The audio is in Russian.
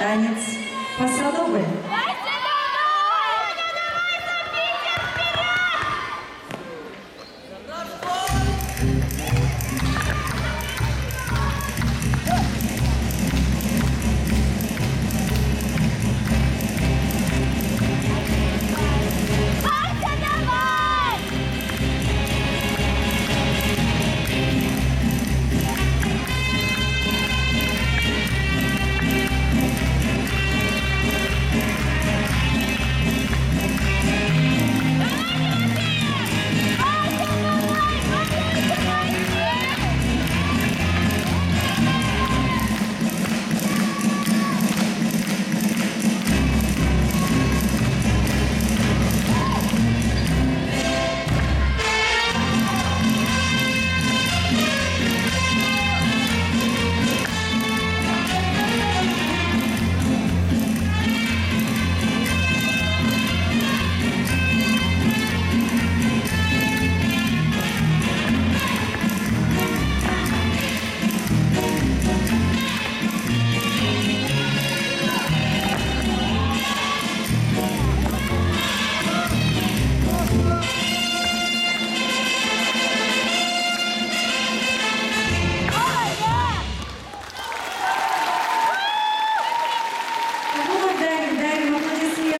танец «Пасадобы». Вперед!